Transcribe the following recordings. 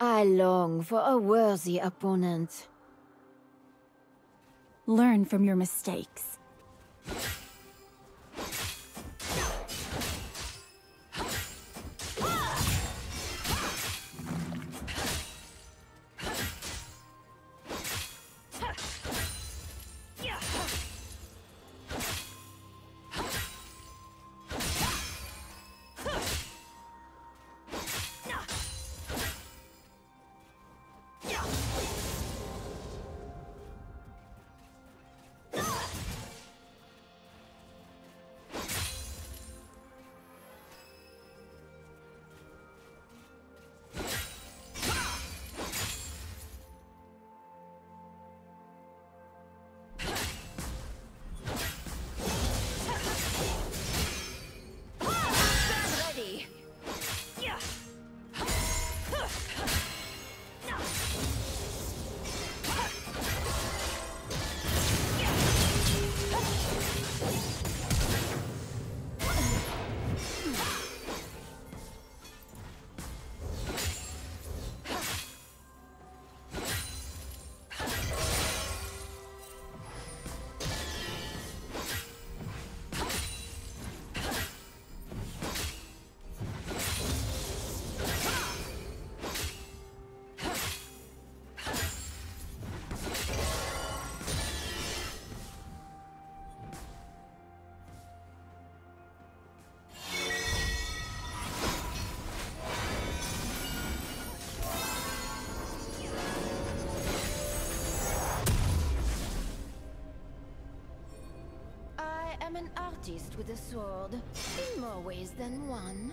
I long for a worthy opponent. Learn from your mistakes. Am an artist with a sword, in more ways than one.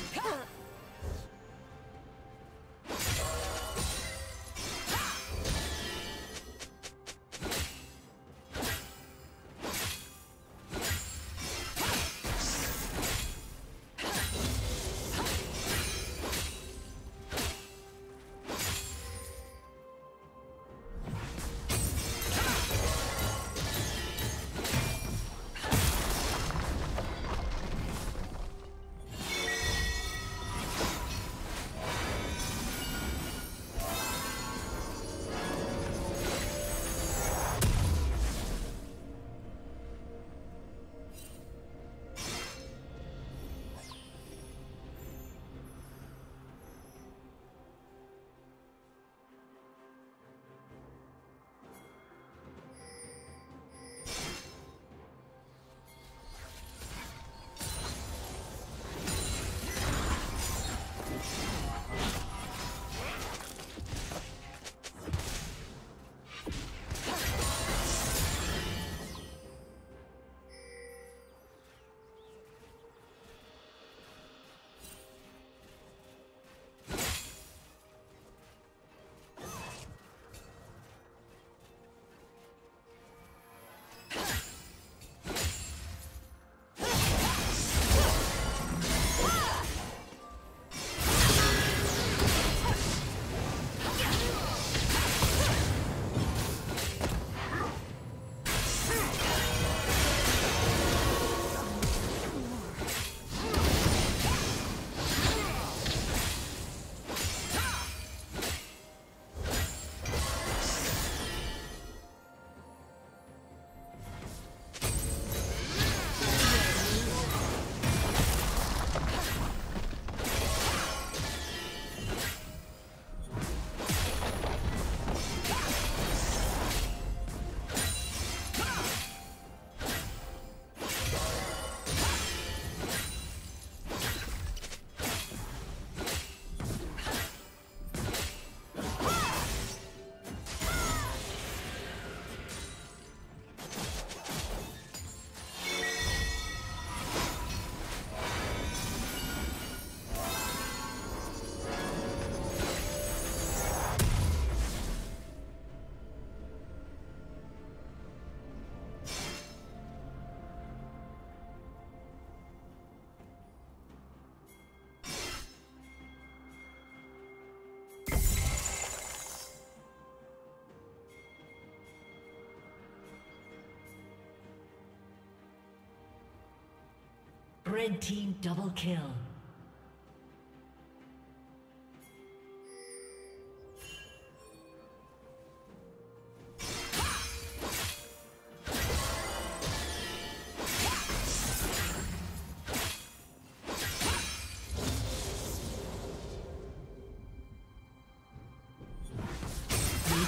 Red team double kill.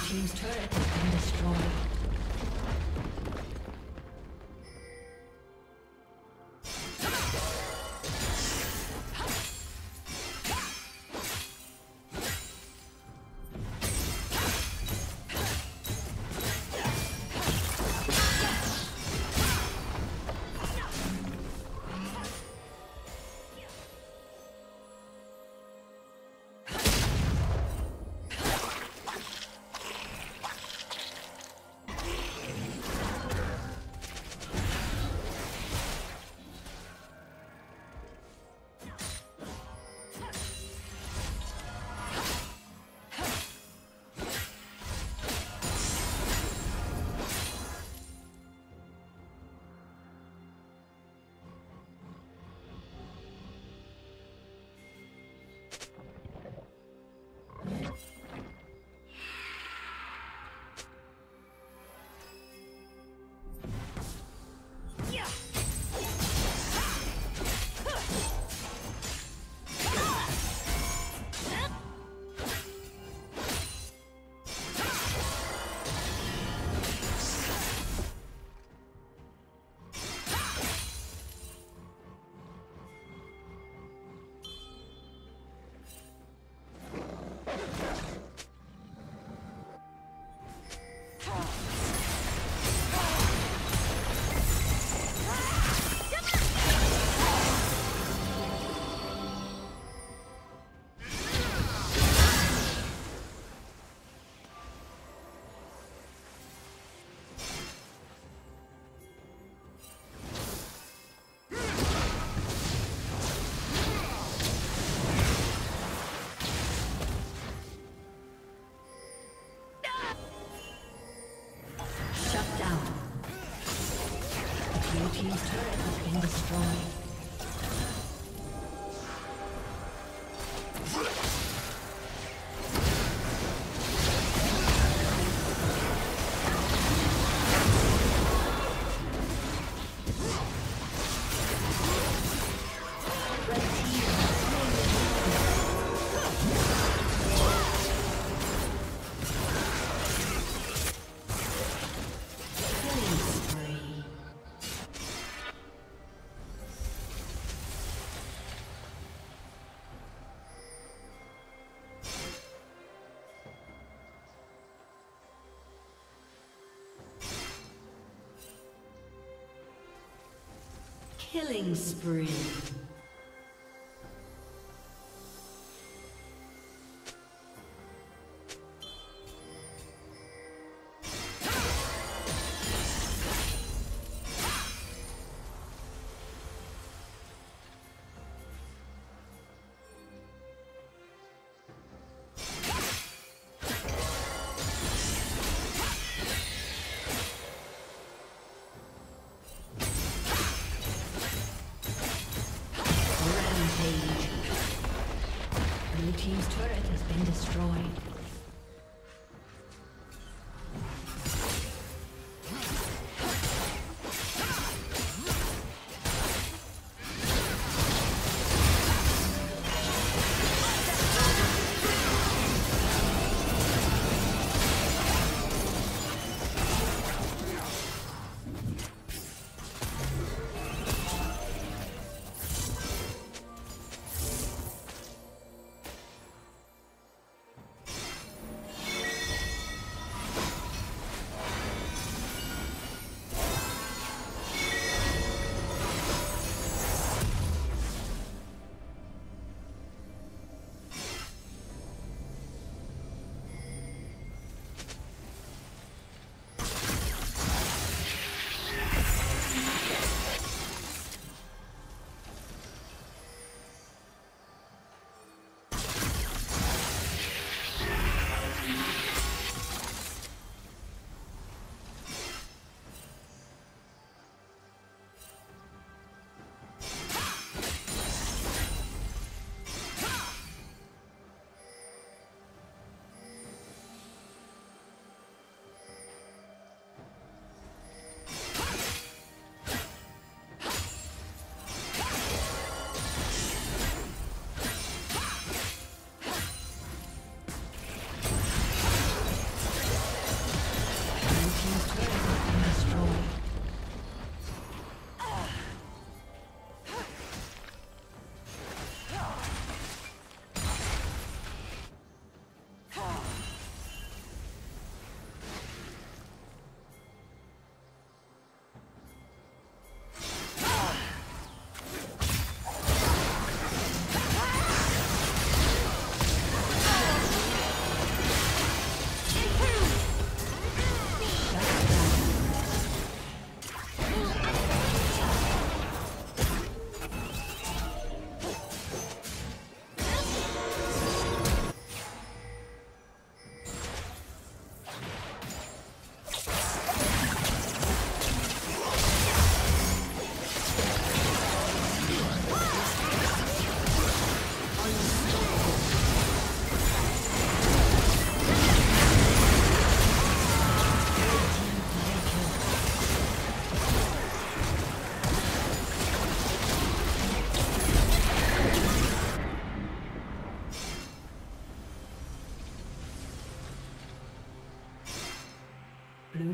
team's turret has been destroyed. Killing spree.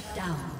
Shut down.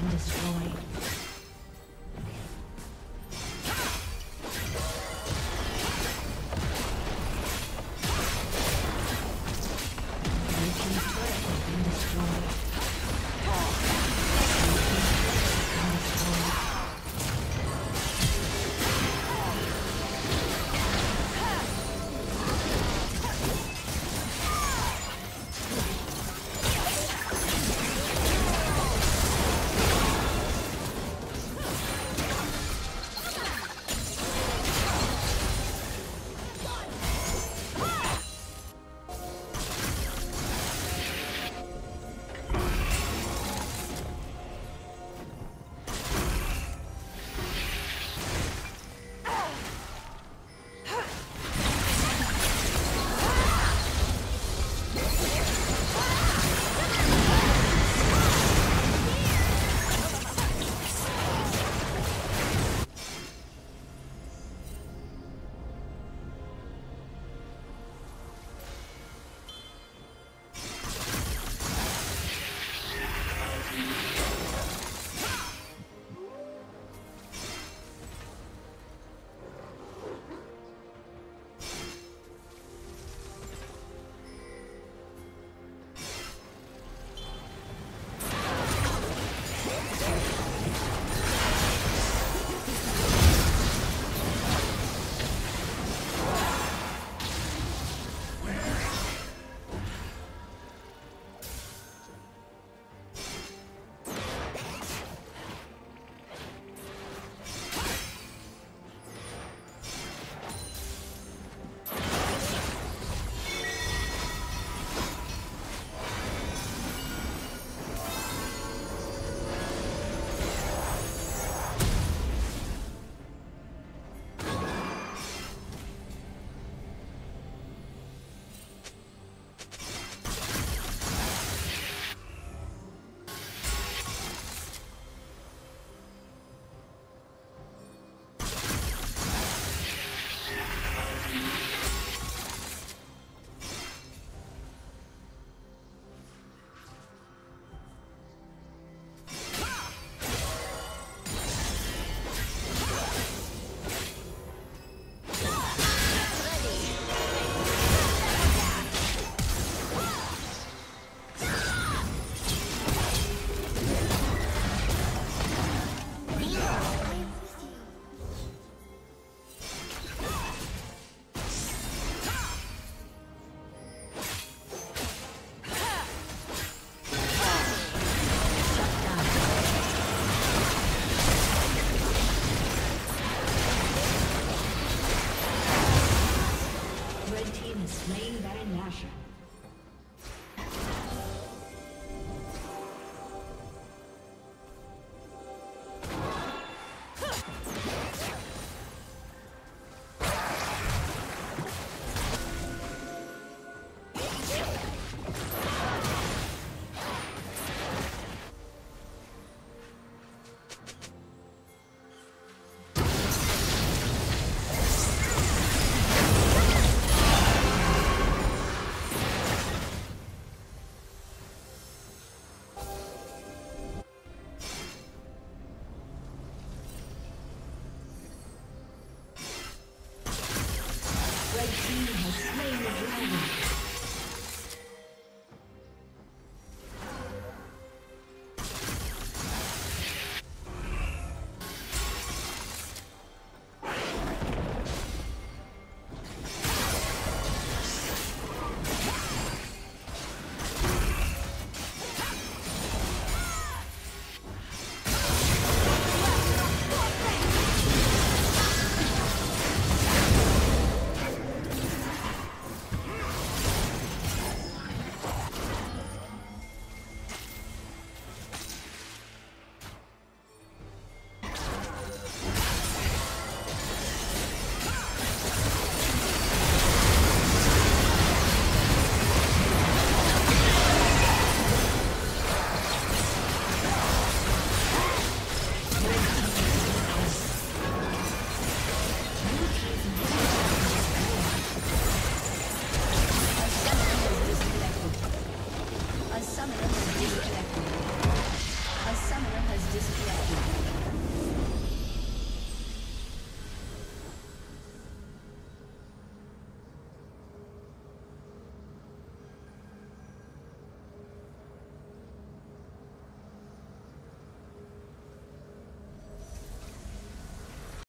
been destroyed.